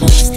Boys.